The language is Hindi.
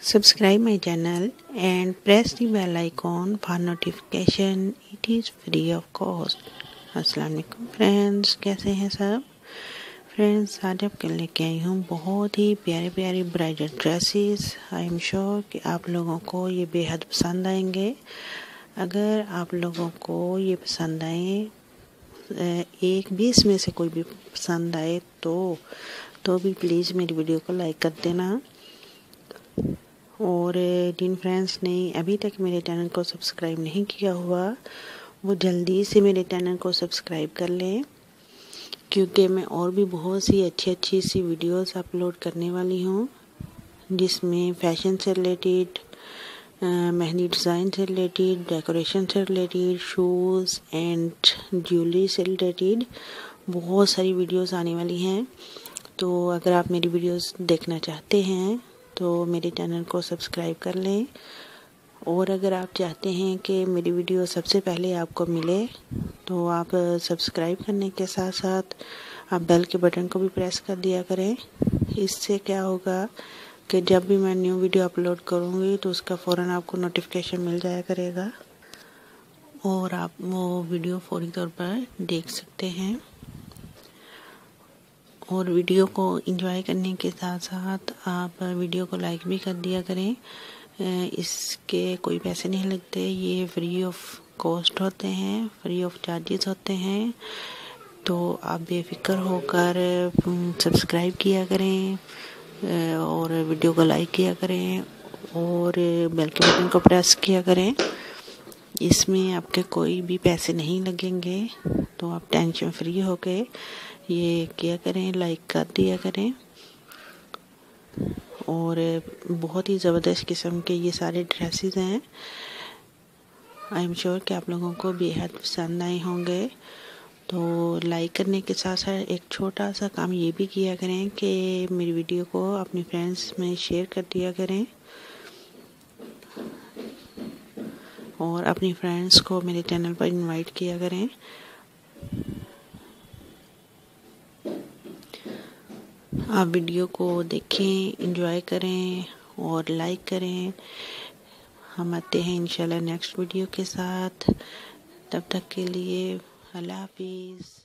Subscribe my channel and press the bell icon for notification. It is free, of cost. अस्सलाम वालेकुम फ्रेंड्स कैसे हैं सब? फ्रेंड्स आज आपके लेके आई हूँ बहुत ही प्यारे प्यारे bridal dresses I am sure कि आप लोगों को ये बेहद पसंद आएँगे। अगर आप लोगों को ये पसंद आए एक भी इसमें से कोई भी पसंद आए तो तो भी प्लीज़ मेरी वीडियो को लाइक कर देना। और जिन फ्रेंड्स ने अभी तक मेरे चैनल को सब्सक्राइब नहीं किया हुआ, वो जल्दी से मेरे चैनल को सब्सक्राइब कर लें, क्योंकि मैं और भी बहुत सी अच्छी अच्छी सी वीडियोस अपलोड करने वाली हूँ, जिसमें फ़ैशन से रिलेटेड मेहंदी डिज़ाइन से रिलेटेड डेकोरेशन से रिलेटेड शूज़ एंड ज्वेलरी से रिलेटेड बहुत सारी वीडियोस आने वाली हैं। तो अगर आप मेरी वीडियोस देखना चाहते हैं तो मेरे चैनल को सब्सक्राइब कर लें। और अगर आप चाहते हैं कि मेरी वीडियो सबसे पहले आपको मिले तो आप सब्सक्राइब करने के साथ साथ आप बेल के बटन को भी प्रेस कर दिया करें। इससे क्या होगा कि जब भी मैं न्यू वीडियो अपलोड करूँगी तो उसका फ़ौर आपको नोटिफिकेशन मिल जाया करेगा। और आप वो वीडियो फौरी तौर पर देख सकते हैं। और वीडियो को एंजॉय करने के साथ साथ आप वीडियो को लाइक भी कर दिया करें। इसके कोई पैसे नहीं लगते। ये फ्री ऑफ़ कॉस्ट होते हैं फ्री ऑफ़ चार्जेस होते हैं। तो आप बेफिक्र होकर सब्सक्राइब किया करें और वीडियो को लाइक किया करें, और बेल के बटन को प्रेस किया करें। इसमें आपके कोई भी पैसे नहीं लगेंगे। तो आप टेंशन फ्री होके ये किया करें लाइक कर दिया करें। और बहुत ही ज़बरदस्त किस्म के ये सारे ड्रेसेस हैं। आई एम श्योर कि आप लोगों को बेहद पसंद आए होंगे। तो लाइक करने के साथ साथ एक छोटा सा काम ये भी किया करें कि मेरी वीडियो को अपनी फ्रेंड्स में शेयर कर दिया करें। और अपनी फ्रेंड्स को मेरे चैनल पर इनवाइट किया करें। आप वीडियो को देखें इंजॉय करें और लाइक करें। हम आते हैं इंशाल्लाह नेक्स्ट वीडियो के साथ। तब तक के लिए अल्लाह हाफिज़।